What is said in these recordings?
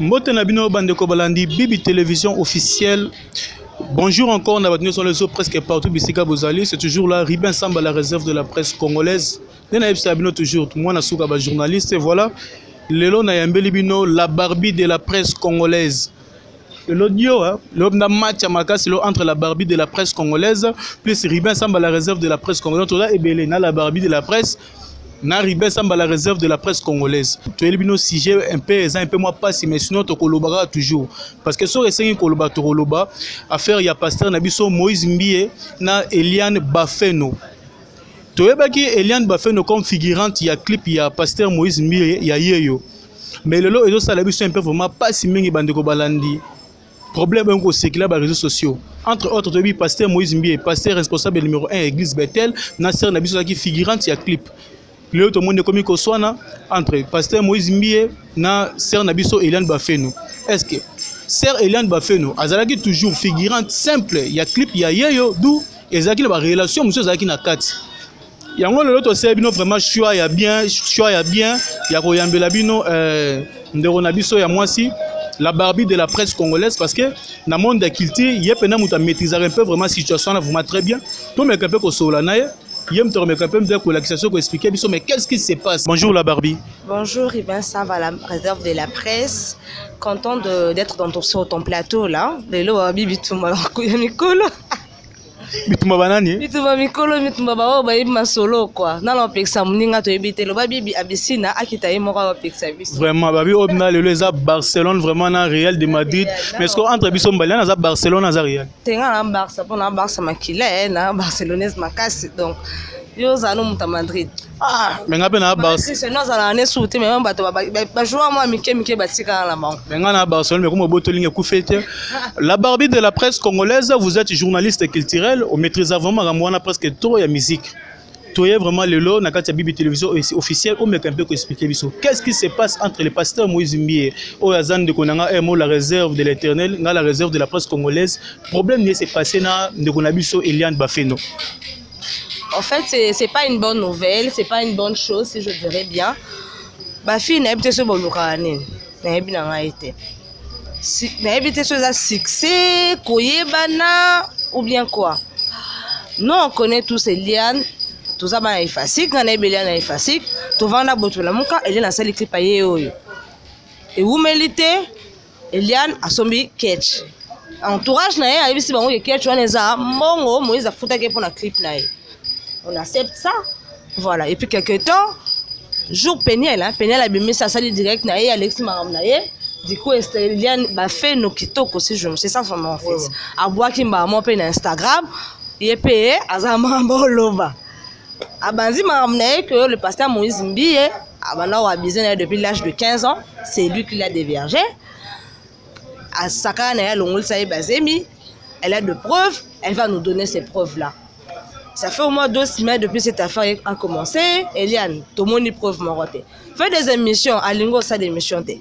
mbote na bino bandeko balandi bibi télévision officielle Bonjour encore, nous avons sur les eaux presque partout, Bissika Bozali, c'est toujours là, Ribin Samba, la réserve de la presse congolaise. Nous avons toujours, moi, je suis un journaliste, et voilà, Lelo Nayambeli Bino, la Barbie de la presse congolaise. lelo dio lelo mpenza match ya makasi lelo entre la barbie de la presse congolaise plus ribin samba la réserve de la presse congolaise toza ebele na la barbie de la presse na ribin samba la réserve de la presse congolaise toyebi bino sujet mpe eza mpe mwa mpasi mais sinon tokoloba kaka toujours parce que soki esengi koloba tokoloba affaire ya pasteur na biso moïse mbie na eliane bafeno toyebaki eliane bafeno comme figurante ya clip ya pasteur moïse mbie ya yeyo mais lelo ezosala biso un peu vraiment mpasi mingi bandeko balandi problème oyo kosekela ba réseaux sociaux entre autres toyebi pasteur moïse mbie pasteur responsable numéro 1 ya église bethel na sere na biso azalaki figurante ya clip lelo tomoni ekomi koswana entre pasteur moïse mbie na sere na biso eliane bafeno est ce que sere eliane bafeno azalaki toujours figurante simple ya clip ya yeyo du ezalaki na barelation mosusu ezalaki na kati yango lelo toseye bino vraiment choix ya bien choix ya bien ya koyambela bino euh, ndeko na biso ya mwasi la barbie de la presse congolaise parce que na monde ya culture ye mpena moto amaîtrisaka mpe vraiment situation wana vraiment très bien tomeka mpe kosolola na ye ye moto akomeka mpe mpe kolakisa so koexplike biso mais qu'est-ce qui se passe bonjour la barbie bonjour Ivan Sava la réserve de la presse content d'être dans ton, sur ton plateau là lelo barbie bitumba ya mikolo bitumba banani bitumba mikolo bitumba baoyo bayebi masolo kua nano bapekisa moninga toyebi te loba bibi abisina akita ye moko bapekisa biso vraiment babi oyo na lelo eza barcelone vraiment na real de madrid mais siko entre biso mbali nani aza barcelone aza real te nga na barça mpo na barça makila eh, na barcelonaise makasi donc yo ozala no moto ya madrid Ah, mais nga pe na Barcelone. Cristiano azala na nesu te mais bato ba joueur mwa mike mike batikala na bango. Mais nga na Barcelone mais comme botolinga kufe te. La Barbie de la presse congolaise, vous êtes journaliste culturel, on maîtrise vraiment makambo wana presque trop ya musique. toye vraiment lelo na kati ya bibi télévision officielle omeka mpe koexplike biso qu'est-ce qui se passe entre le pasteur moïse mbie oyo aza ndeko na nga emo eh, la réserve de l'éternel nga la réserve de la presse congolaise problème nde se passe na ndeko na biso eliane bafeno En fait, c'est pas une bonne nouvelle, c'est pas une bonne chose, si je dirais bien. Bah, fille, n'a pas ce bon locanin, n'a pas n'a pas été. N'a pas été chose à succès, koyebana, ou bien quoi. Nous, on connaît tous ces liens. toza bana ya efasik nga nayebi elia na efasik tovanda boto lamuka elia nasali clip aye oyo ewumeli te eliane asombi ketch entourage na ye ayebisi bango ke ketch wana eza mbongo moïse afutaki ye mpo na clip na ye on accepte ça voilà et puis quelque temps jour peniel hein, peniel abimisi asali direct na ye alekisi makambo na ye du coup eliane bafe no kitoko si je c'est ça son nom en fait abwaki mbala moko mpe na instagram ye mpe aza mama oloba abanzi makambo na ye que le pasteur moïse mbiye abanda koabize na ye depuis l'âge de 15 ans c'est lui qui l'a dévierge asakana na ye alongolisa ye bazemi elle a de preuves elle va nous donner ces preuves là ça fait au moins deux semaines depuis cette affaire a commencé eliane tomoni preuve moko te fait des émissions alingi osala émission te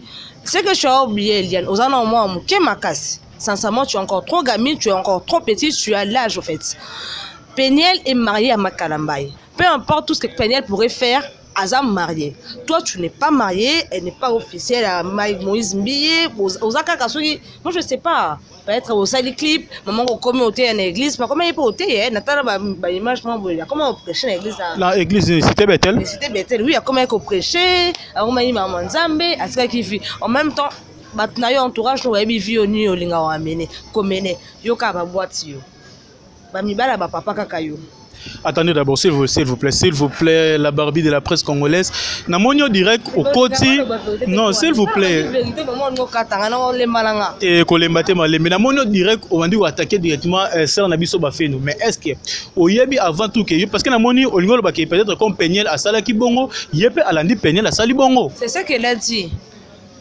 ce que tu as oublié eliane oza na omwana moke makasi Sincèrement, tu es encore trop gamine, tu es encore trop petit, tu as l'âge au fait. Peniel est marié à Makalambay. Peu importe tout ce que Peniel pourrait faire, aza marié toi tu n'es pas marié elle n'est pas officielle à Mike Moïse Mbiye oza kaka soki moi je sais pas peut-être osali clip maman okomi oteya na église bakoma ye mpe oteya natala baimage mwa boye akoma koprêche na église na église cité bethel cité bethel oui akomaki koprêche akomaki mama nzambe atikaki vie en même temps bato na yo entourage oyo bayebi vi yo nini olinga wamene komene yoka babwati yo bamibala bapapa kaka yo Attendez d'abord, s'il vous, vous, plaît, s'il vous plaît, la Barbie de la presse congolaise. Na monio direct au côté. Non, s'il vous plaît. Et kolemba te malembe. Na monio direct au bandi attaquer directement euh, sœur na biso bafeno. Mais est-ce que au yebi avant tout que parce que na moni au lingolo ba peut-être comme Peniel à sala ki bongo, yepe alandi Peniel à sali bongo. C'est ce qu'elle a dit.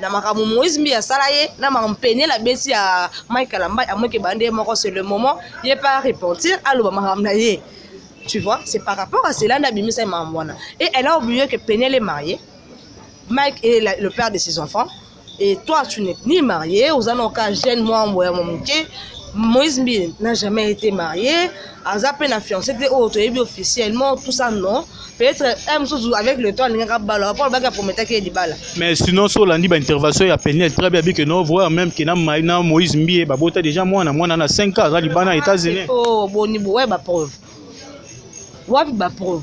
na makambo moïse mbi asala ye na makambo peniel abeti ya mike alamba amoki ebande ye moko c'est le moment ye pa repentir aloba makambo na ye tu vois c'est par rapport à cela nde abimisa ye makambo wana et elle a oublié que peniel est marié mike est la, le père de ses enfants et toi tu n'es ni marié oza na oka jeune mwa mboya moke moïse mbi n'a jamais été marié aza mpe na fiance te oyo oh, toyebi officiellement tout ça non peut-être un mosusu avec le temps alingaka bala po alobaki aprometaki ye libala mais sinon so olandi baintervention ya peniel très bien bike no voir même ke na moïse mbie babota déjà mwana mwana na 5 ans aza libana na états-unis o oh, boni boye bapreuve wapi bapreuve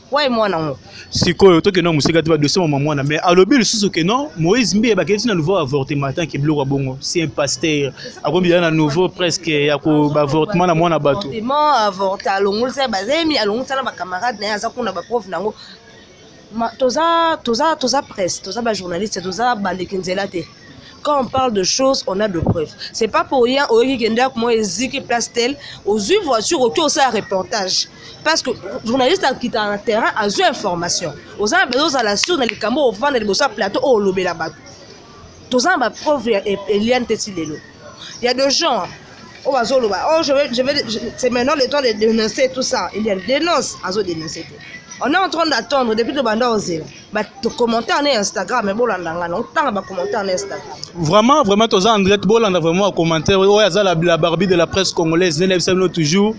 waye mwana ngo sikoyo tokende na mosika te badosie mama mwana mais alobi lisusu ke non moïse mbiye bakei ti na nouveau avortement ata ke biloko ya bongo si un pasteur akomi deja na nouveau presque ya baavortement na mwana bato avorte alongolisa bazemi alongolisa na bacamarade na ye aza kuna baprof na yango toza toza toza presse toza bajournaliste toza bandeki nzela te quand on parle de choses on a de preuves c'est pas pour rien oyoki ke ndako moko eziki place tel ozwi voiture oki osala reportage parce que journaliste akitaka na terrain azwi information oza na bezo ozala sur na likambo ovanda liboso ya plateau oyo olobela bato toza na bapreuve ya eliane te ti lelo ya de gens oyo bazoloba oh je vais, je vais, je, c'est maintenant le temps de dénoncer tout ça eliane dénonce azo dénoncer te on est en train d'attendre depuis tobanda ozela bacommentaire na instagram bolanda ngai nakotanga bacommentaire na instagram vraiment vraiment toza andrete bolanda vraiment bacommentaire oyo aza la barbie de la presse congolaise nene yebisa bino toujours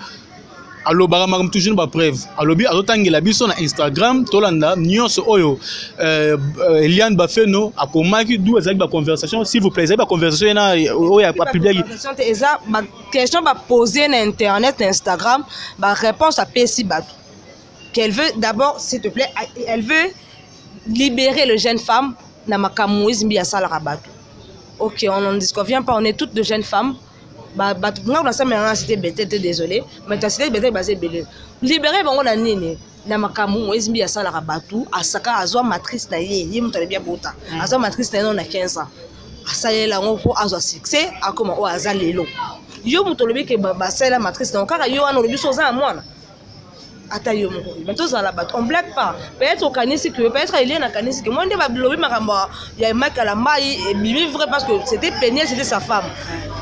alobaka makambo toujours na bapreuve alobi azotangela biso na instagram tolanda nyonso oyo euh, euh, eliane bafeno akomaki du ezalaki baconversation s'il vous plaît ezalaki baconversation ye na oyo apubliaki eza baquestion bapose na internet na instagram baréponse apesi bato qu'elle veut d'abord s'il te plaît elle veut libérer le jeune femme na makambo moïse mbi asalaka bato ok on n'en disconvient pas on est toutes de jeunes femmes bato ngai nasambela na cité bete te désolé mais ta cité bete baza ebele libere bango na nini na makambo moïse mbi asalaka bato asaka azwa matrice na ye ye moto alebi abota mm. azwa matrice na ye no na 15 ans asalela yango mpo azwa succès akoma oyo aza lelo yo moto olobi ke basalela matrice na yango kaka yo wana olobi so oza na mwana ata yo moko mais tozala bato on blague pas peut-être okanisi que peut-être eliane akanisi que moi nde balobi makambo ya makala mai ebimi vrai parce que c'était peniel c'était sa femme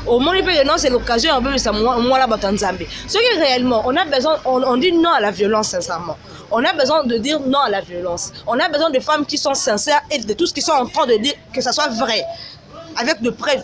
omoni mpe non c'est l'occasion ya kobebisa mwana bato ya nzambe soki réellement on a besoin on, on dit non à la violence sincèrement on a besoin de dire non à la violence on a besoin de femmes qui sont sincères et de tout ce qui sont en train de dire que ça soit vrai avec de preuves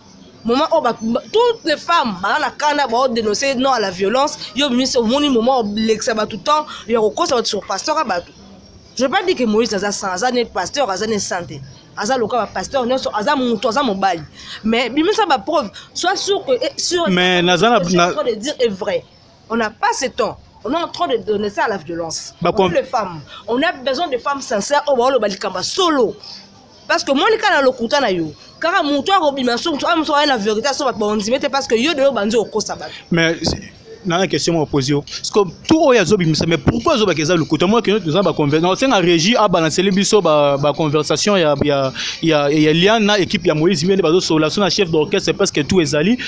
moment oyo oh, toutes les femmes baza na kanda bao dénoncer non à la violence yo obimisi omoni moment olekisa bato temps ya kokosa bato sur pasteur ya bato je pas dit que moïse aza sans aza ne pasteur aza ne santé aza loka bapasteur nyonso aza moto aza mobali mais bimisa bapreuve soit sur que eh, sur mais naza na dire est vrai On n'a pas ce temps. On est en train de donner ça à la violence. Bah, on les femmes. On a besoin de femmes sincères. Oh, bah, on va solo. Parce que moi, les cas, le coup, na yo. Car mon toit, au bimasso, tu as mon soir, la vérité, ça va pas on mettre parce que yo, de l'eau, banzo, au cosabat. Mais. na na question moko posi yo parce que tout oyo azobimisa mais pourquoi azobaka eza lokuta moi kino toza baconversion osenga régi abalanseli biso baconversation ya, ya, ya, ya liane na équipe ya moïse mende bazosola so na chef d'orchestre presque tout ezali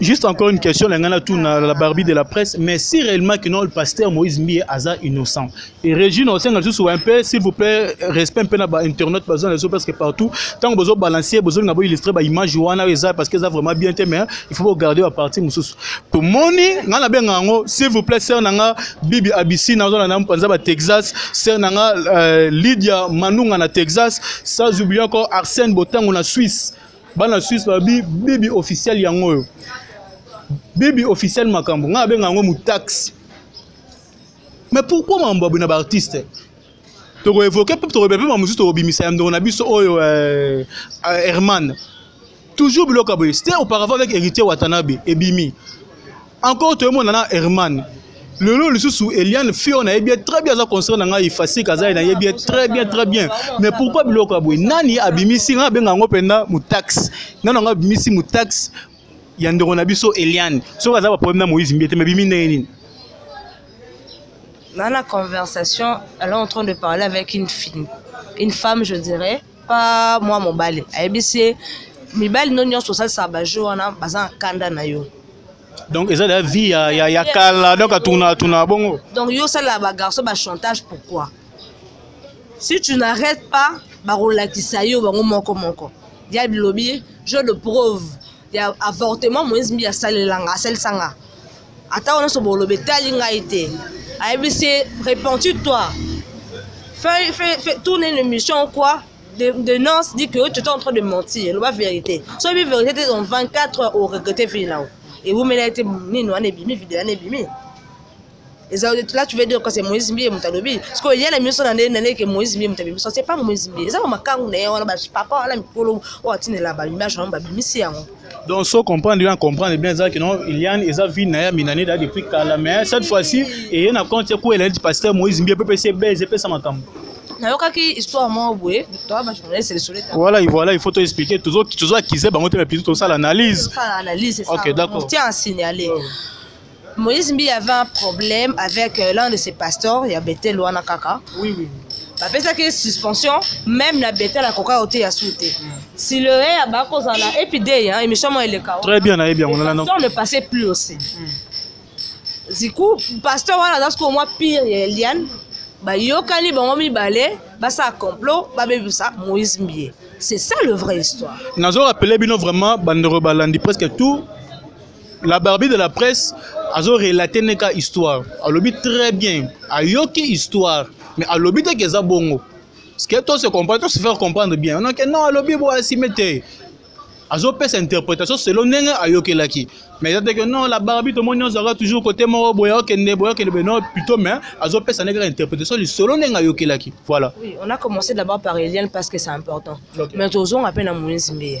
Juste encore une question, l'engana tout na la Barbie de la presse, mais si réellement que non, le pasteur Moïse Mbiye aza innocent. Et Régine, on s'en sous un peu, s'il vous plaît, respect un peu na ba internet, parce que parce que partout, tant que vous balancer, vous avez illustré ba image wana eza parce que ça vraiment bien te, mais il faut garder la partie mususu. Pour moni, ngana ben ngango, s'il vous plaît, sœur nanga Bibi Abissi na zona na mpanza ba Texas, sœur nanga euh, Lydia Manunga na Texas, sans oublier encore Arsène Botango na Suisse. bana suisse babi bibi officiel yango oyo bibi officiel makambo ngai abenga yango mutaxi mais pourquoi mambo aboye na baartiste tokoevoke mpe tokoyeba mpe mamosusu tokobimisa ya ndongo na biso oyo eh, eh, herman toujours biloko ya boye c'était auparavant avec héritier watanabe ebimi encore toyemona na herman lelo lisusu eliane fille oyo nayebi ye très bien aza concert na ngai fasik aza ye nayebi ye très bien très bien mais pourquoi biloko ya boye nani abimisi ngai abenga yango mpenza mutaxe nani yango abimisi mutaxe ya ndeko na biso eliane soki aza baproblème na moïse mbiete mais bimi ndenge nini dans la conversation elle est en train de parler avec une fille une femme je dirais pa mwa mobali ayebisi ye mibali no nyonso osalisaka bajou wana baza na kanda na yo donc eza la vie ya, ya, ya kala donc atuna atuna bongo donc yo osalaka bagarçon bachantage pourquoi si tu n'arrête pas bakolakisa yo bango moko moko ya bilobi je de preuve ya avortement moise mbi asalela nga asalisa nga ata wana so boloba etali ngai te ayebisi repentu toi fais, fais, fais, tourne une émission ou quoi de, de nonce dit que tu es en train de mentir loba vérité so oyebi vérité te dans 24 heures oregrete vini nao ewumela ete nini wana ebimi video wana ebimi eza là tu veux dire que c'est Moïse Mbiye moto alobi sikoyo ye na miso na nde na ndeke Moïse Mbiye moto abimisa c'est pas Moïse Mbiye eza bamakangu na ye wana bapapa wana mikolo oyo atinela baimage yango babimisi yango donc so comprendre yo na comprendre bien ezalaki non iliane eza vie na ye aminani da depuis kala mais cette fois ci eye na compte ye kuela neti pasteur Moïse Mbiye mpe pese bese epesa makambo nayokaki histoire moko boye toa bajournaliste lisolo voilà voilà il faut to expliquer tozo tozo accuser bango te mais plutôt tosala analyse ok d'accord tiens signalé oh. Moïse Mbi avait un problème avec euh, l'un de ses pasteurs ya Bethel wana kaka. Oui oui. bapesaki suspension même na betel akoka koteya su te siloe ya bakozala epidei émission mo eleka très bien nayebi yango nalana ne passait plus aussi ziku hmm. pasteur wana aza sikoyo mwa pire ya eliane bayokani bango mibale basala complot babebisa moïse mbie c'est ça le vrai histoire nazo rappele bino vraiment bandeko balandi presque tout la barbie de la presse azo relate ne ka histoire alobi très bien ayoki histoire mais alobi te ke eza bongo ce que to se comprendre to se faire comprendre bien on a que non alobi bo asime te azopesa interprétation selon ndenge ayokelaki mais eza te ke non la barbie tomoni ozalaka toujours kote moko boye okende boye okende boye non plutôt mais azopesa ndenge kaka interprétation lisolo ndenge ayokelaki voilà oui, on a commencé d'abord par eliane parce que c'est important okay. mais tozonga mpe na moinzi mbeya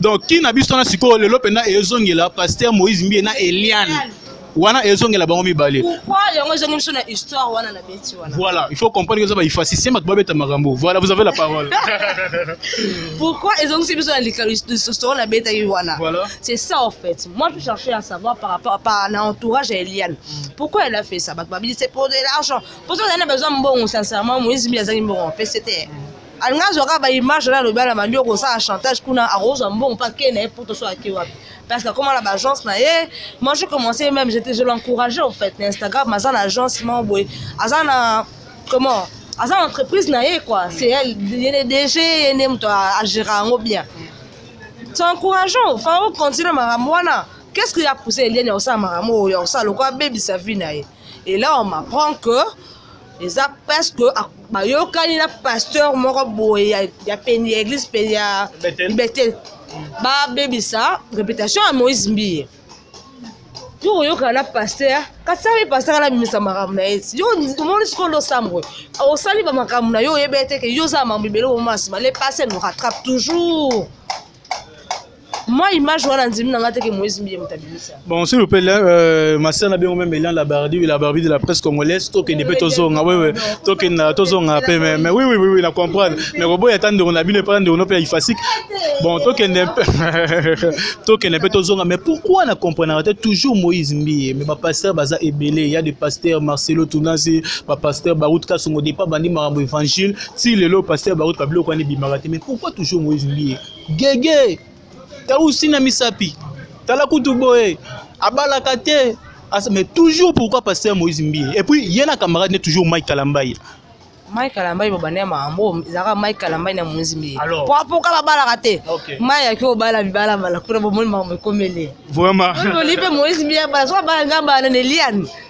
donc kin na biso wana sikoyo lelo mpenza ezongela paster moïse mbie na eliane wana ezongela bango mibale voilà il faut comprendre que eza baifasisien bato babeta makambo voilà vous avez la parole pourquoi ezongisi biso na likalisolo nabetaki wana c'est ça en fait moi je cherchais à savoir par rapport par na entourage ya eliane mm. pourquoi elle a fait ça bato babidi c'est pour de l'argent mpo soki ozali na besoin mbongo sincèrement moïse mbi azangi mbongo mpe c'était alinga azwa kaka baimage oyo alobi na bandi okosala chantage kuna akozwa mbongo mpe akei na ye poto so ake wapi parce que akoma na baagence na ye moi je commencé ye même jete je l'encourage au fait na instagram aza na agence moko boye aza na comment aza na entreprise na ye quoi c'est elle ye ne dg ye nde moto agera yango bien c'est encourageant enfin ocontinue makambo wana qu'est ce que ya pousse eliane ya kosala makambo oyo ya kosala lokola abebisa vie na ye et là on m'apprend que eza parce que bayokani na pasteur moko boye ya, ya peni ya église peni ya betel babebisa réputation ya moïse mbiye yo koyokana na pasteur kasi abe pasteur kana abimisa makambo na ye ti yo omoni sikoyo ndo sambwe osali bamakambo na yo oyebi ete ke yo oza makambo ebele bomona nsima le passé nous rattrape toujours moi image wana ndimi na ngai te ke moïse mbiye moto abimisa bon s'il vous plaît euh, master na biango meme elan la bardi la bardi de la presse congolaise tokende mpe tozonga wewe tokende tozonga mpe mais mais oui oui oui na comprendre mais koboya ata ndeko na bino epa ndeko no mpe ya ifasique bon tokende mpe tokende mpe tozonga mais pourquoi na comprenaka te toujours moïse mbiye mais bapasteur baza ebele ya de pasteur marcelo tunasi bapasteur baroute kasongo depa bandi makambo évangile ti lelo pasteur baroute babiloko wana ebimaka te mais pourquoi toujours moïse mbiye Gege tausi na misapi tala kutu boye abalaka te mais toujours pourquoi pasteur Moïse Mbiye et puis ye na camarade ne toujours Mike Kalambaye Mike Kalambaye babanda mambo ezalaka Mike Kalambaye na Moïse Mbiye po apoka babalaka te mai yaki obala bibala bala kuna bomoni makambo ekomele vraiment olipe Moïse Mbiye abala so abala ngamba na Eliane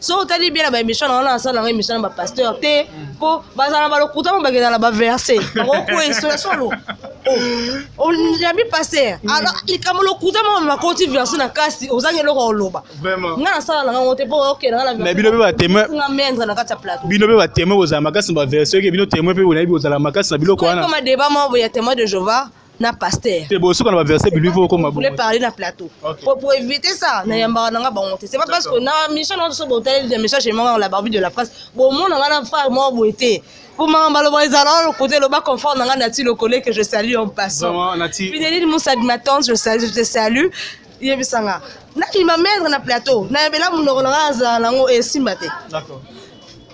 soki otali bien na baémission na wana asala nanga émission na bapasteur te mpo bazala na balokuta mo bakenda na baverse bakokuesola solo oyambi paster alors likambo lokuta moko makoti verse na kasi ozangi eloko ya koloba nga nasala nanga ngo te mpo okenda nga na bino mpe batemoinga mendre na kati ya plateau bino mpe batemoin kozala makasi na baverse oke bino temoin mpe bonayebi kozala makasi na biloko wana débat moko ya temoin de jehova na pasteur te bosuka na baverse biblique po okoma bongo voulez parler na plateau okay. pour, pour éviter ça na yambaka na nga bango te c'est pas parce que na mission na so botaleli de message emanga la barbie de la presse bomona nga na frère moko boye te po manga maloba ezala le côté loba confort na nga na ti lokole que je salue en passant vraiment na ti fideline moussa de ma tante je salue je te salue yebisa nga nakima maître na plateau nayebela monoko na nga azala nango esimba te d'accord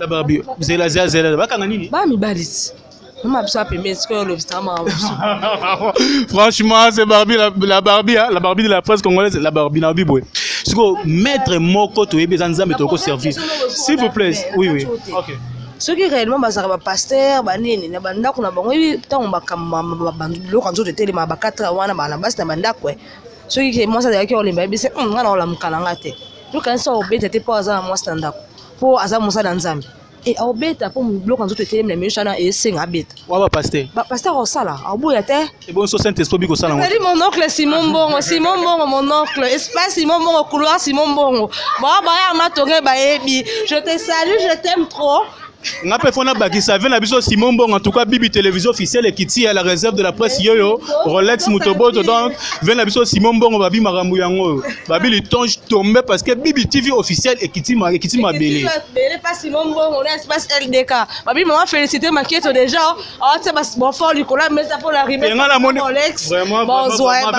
na barbi zela zela zela bakanga nini ba mibali ti mama biso apembe sikoyo olobi sitanga makambo biso franchement c'est barbi la, la barbi hein, la barbi de la presse congolaise la barbi na bibwe sikoyo maître moko toyebi eza nzambe toko servir s'il vous plaît oui oui okay soki réellement bazalaka bapaster banini na bandako na bango yebi ntango makambo biloko ya nzoto etelema ba 4 heures wana bana basi na bandako eh. soki mwasi azalaki olemba yebisi nga na olamuka na nga te tokanisa obeta te mpo aza na mwasi na ndako po aza mosala ya nzambe e aobeta po biloko na nzoto etelemi na miso wana esenga abeta wa bapaster bapaster akosala aoboya te ebonso saint esprit obi kosala yango ezali mon oncle simon mbongo simon mbongo mon oncle espace simon mbongo couloir simon mbongo bawa baya matonge bayebi je te salut je t'aime trop nga mpe fona bakisa ve na biso simon mbongo en tout cas bibi télévision officielle ekiti ya la réserve de la presse yoyo rolex motoboto donc vene na biso simon mbongo babi makambo yango oyo babi litonge tombe parce que bibi tv officiel ekiti mabele babi mama félicité makieto déjà awatia basbonfort likolo ya mesa mpo na rimenga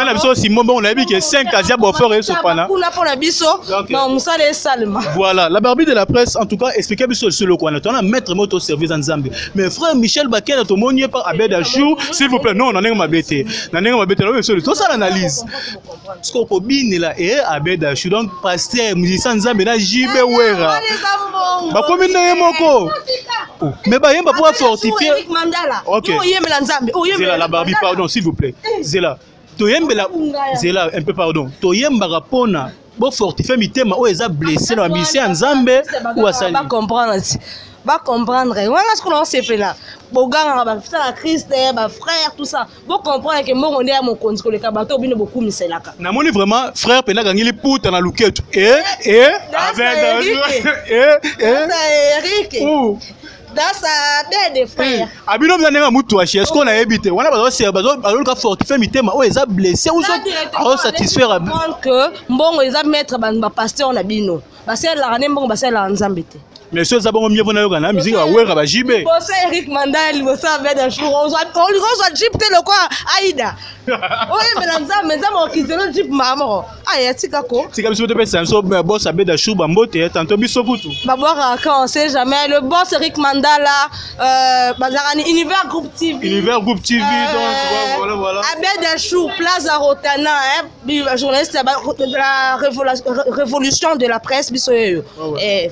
na biso simon mbongo nayebi ke 5 azia bonfort esopana kuna mpo na biso na mosala esalema voilà la barbie de la presse en tout cas expliquer biso lisolo kwana tona maître moto service ya nzambe mais frère michel bakenda tomoni ye par abed ajour s'il vous plaît non na ndenge mabe te na ndenge mabetela oyo esoli tosala analyse soki okobinela e eh, abedashu donc paster musicien nzambe na jibe wera bakomi ndenge moko oh, mais bayemba mpo afortifie oyembela nzambe oyembela la barbi pardon s'il vous plaît zela toyembela zela un peu pardon toyembaka mpona Bo fortifier mitema oyo eza blessé na musicien ya Nzambe ou asali. Ba comprendre. Ba comprendre. Wana ce qu'on a sepela. Boganga ba fita la Christ, eh, ba frère tout ça. Bo comprendre que mongo ndia mokonzi koleka bato bino bokumiselaka. Na moni vraiment frère pena gangili puta na luketu. Eh eh. Avec eh eh. Eric. That's a bed de frère. Abino bza ndenge mutu ashi est-ce qu'on a habité wana bazo se bazo bazo ka fortifier mitema oyo eza blessé ou so azo satisfaire que mbongo eza mettre ba ba pasteur na bino. Basalelaka ne mbongo basalelaka Nzambe te. Mais so eza bongo mieux vona yoka na musique ba wera ba JB. Bosa Eric Mandal bosa bed un jour on soit on soit jeep te le quoi Aïda. Oye mela Nzambe Nzambe okizelo jeep mama. aya tika ko tika biso topesa biso euh, boss abeda chou bambote eh, tanto biso kutu babwaka quand on sait jamais le boss eric mandala euh, bazalaka ni univers groupe tv univers groupe tv euh, donc voilà voilà abeda chou plaza rotana hein, journaliste de la révolution de la presse biso yeyo eh.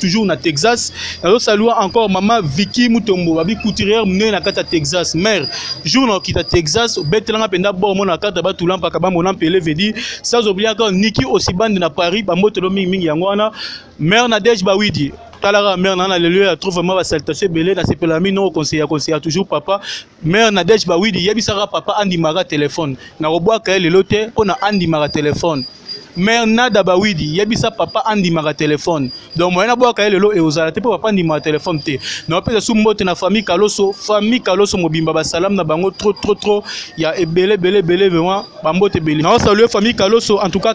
toujours na Texas. Nazo salue encore maman Vicky Mutombo, babi couturière mne na kata Texas. Mère, jour na kita Texas, betelanga penda bo mona kata ba tulampa ka ba mona pele vedi. Sans oublier encore Niki aussi bande na Paris, ba motelo mingi mingi yango wana. Mère Nadège Bawidi, talaka mère na na lelo ya trouve vraiment ba salutations belé na sepela mi non conseiller conseiller toujours papa mère nadège bawidi yebisaka papa andimaka telefone nakobwaka ye lelo te mpo na andimaka telefone mère nada bawidi yebisa papa andimaka telefone donc moyen nabwaka ye lelo ekozala te mpo papa andimaka telefone te naopesa su mbote na famille kaloso famille kaloso mobimba basalamu na bango trop trop trop ya ebele ebele ebele vraiment bambote ebele naosalue famille kaloso en tout cas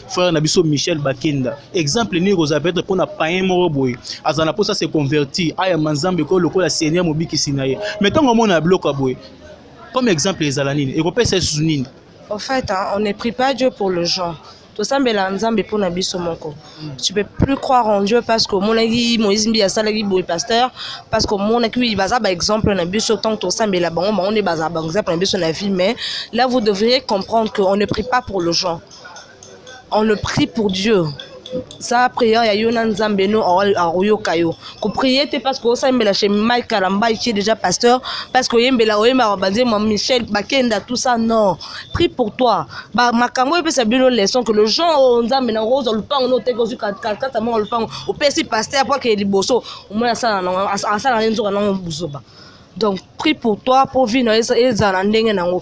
frère na biso michel bakenda exemple nini ekozala peut-être mpo na payen moko boye azala na mposa se convertir ayamba nzambe koyo lokola seigneur mobikisi na ye mais ntango omona ya biloko ya boye comme exemple ezala nini ekopesa esusu nini en fait hein, on ne prie pas dieu pour le genre tosambela nzambe mpo na biso moko mm. tu peux plus croire en dieu parce que omonaki moïse mbi asalaki boye pasteur parce que omonaki oui baza baexemple na biso ntango tosambela bango bango nde baza baexemple na biso na vie mais là vous devriez comprendre que on ne prie pas pour le genre on le prie pour dieu sa prière ya yo na nzambe no akoyoka yo koprie te parce que osambela chez mike kalamba qui est déjà pasteur parce que oyembela oyembaka banzembo michel bakenda tout ça non prie pour toi makambo oyo epesa bino leçon que le gens oyo nzambe na ozwa lupango no oteki ozwi kata moko lupango opesi pasteur po akee liboso omoni asala nde nzoka nango buzoba donc prie pour toi po vie na yo ezala ndenge nango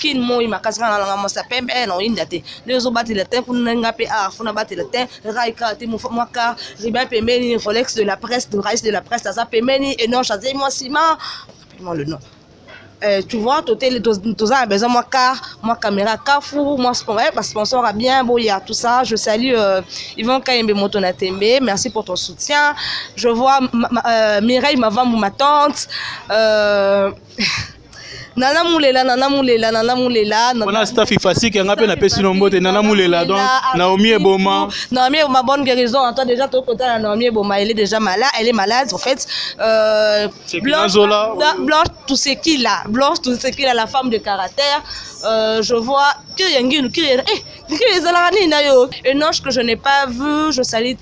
kin moi makasi nga nalanga mwasi ya pembe eh, na oyinda te nde ozobatela te kuna nga mpe awa ah, funa batela te raika te mwaka ribin pembeni rolex de la presse de rais de la presse aza pembeni enoche azei mwa nsima rapidement le nom Euh, tu vois totele toza na besoin mwa car mwa caméra kafu mwa eh, basponsor ya bien boya tout ça je salue euh, yvon kayembe moto na tembe merci pour ton soutien je vois euh, mireille mavambu ma tante euh, nana mulela nana mulela nana mulela wana staff ifasike yanga mpe napesi no mbote nana mulela donc naomi eboma naomi eboma bonne guérison en toi déjà tokotala naomi eboma elle est déjà malade elle est malade en fait euh, blanche, blanche tout ce qui là blanche tout ce qui là la femme de caractère euh, je vois que yanginu que eh que ezalaka nini na yo enoche que je n'ai pas vu je salis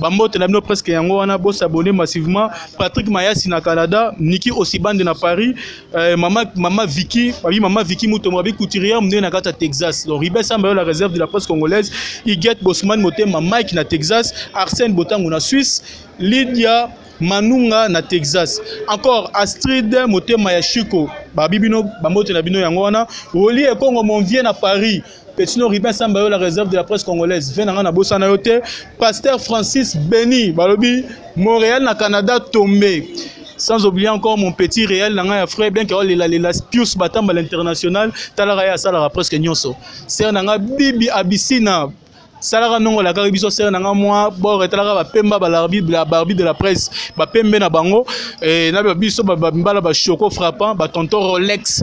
bambote na bino presque yango wana bosabone massivement patrick mayasi na canada niki osibande na paris euh, mama, mama viki babi mama viki motombo babi couturier monene na kati ya texas donc ribe samba yo la réserve de la presse congolaise iget bosman motema mike na texas arsène botango na suisse lydia manunga na texas encore astrid motema ya shiko babi bino bambote na bino yango wana olie ekongo mon vieux na paris Petit no Ribin Samba yo la réserve de la presse congolaise. Viens nanga na bosana yo te. Pasteur Francis Beni balobi Montréal na Canada tombé. Sans oublier encore mon petit réel nanga ya frère bien que oh, lela lela Pius Batamba l'international talaka ya salaka presque nyonso. Sœur nanga Bibi Abissina salaka nongo la kari biso sœur nanga moi bord etalaka ba pemba ba larbi la barbi de la presse ba pembe na bango et na biso ba mbala ba choco frappant ba tonton Rolex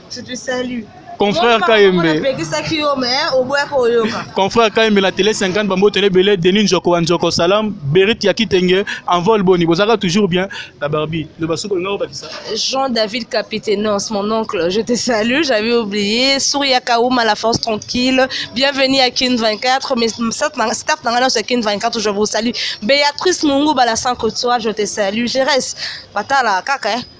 Je te salue. confrère kayembe napekisaki yo me oboyaka oyoka confrère kayembe na tele 50 bambotele ebele denis njoko wa njoko salam berit ya kitenge envol boni bozalaka toujours bien la barbi loba soki olingaka obakisa jean david capitenos mon oncle je te salue j'avais oublié souria kauma la force tranquille bienvenue à kin 24 mais staff na ngai nyonso ya kin 24 je vous salue béatrice munguba la sans que toi je te salue je reste batala kaka eh?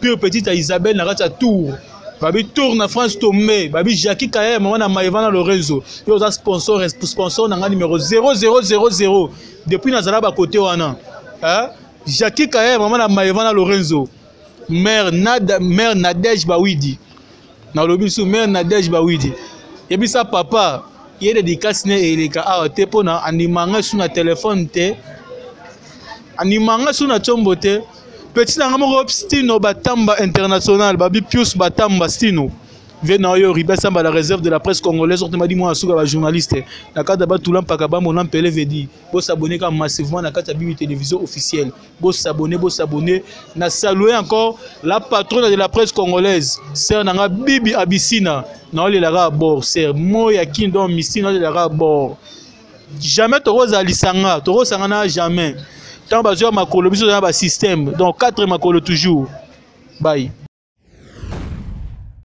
pure petite ya isabelle na kati ya tour babi tour na france tombe babi jacki kaya ya mama na maevana lorenzo yo oza sponsor sponsor na ngai numero 0000 depuis nazala bakote wana eh? jacki kaya ya mama na maevana lorenzo mare nadege bawidi nalobi su mare nadege bawidi yebisa papa ye dedikasi ne eleka awa te mpo na andima ngai su na telefone te andima ngai su na combo te petit na ngai moko stino batamba international babi pius batamba stino vie na oyo ribe asamba la réserve de la presse congolaise oyo tomadi mwana suka bajournaliste na kati ya batula mpaka bamona mpele vedi bosaboneka massivement na kati ya bibi télévision officielle Bo s'abonner, bo s'abonner. Na saluer encore la patronne de la presse congolaise, sœur nanga Bibi Abissina. Na ole la bord, sœur moi ya kin donc missina ole la bord. Jamais toko za lisanga, toko sangana jamais. Tant bazwa makolo biso na ba système. Donc quatre makolo toujours. Bye.